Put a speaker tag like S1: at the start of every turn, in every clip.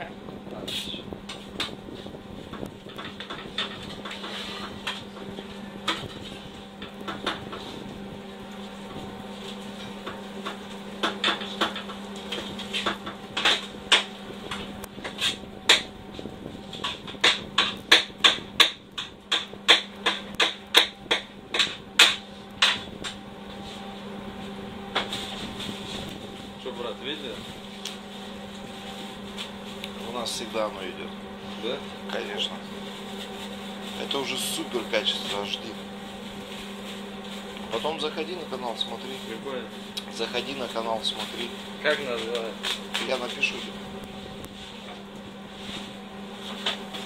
S1: Да.
S2: Что, брат, видели?
S3: У нас всегда оно идет.
S2: Да?
S3: Конечно. Это уже супер качество HD. Потом заходи на канал, смотри.
S2: Какое?
S3: Заходи на канал, смотри.
S2: Как назвать?
S3: Я напишу тебе.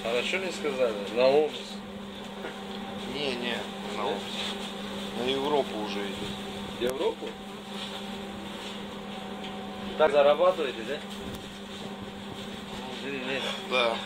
S2: Хорошо не сказали? На омс.
S3: Не, не, на,
S2: Нет?
S3: на Европу уже идет.
S2: Европу? Так зарабатываете, да?
S3: Well.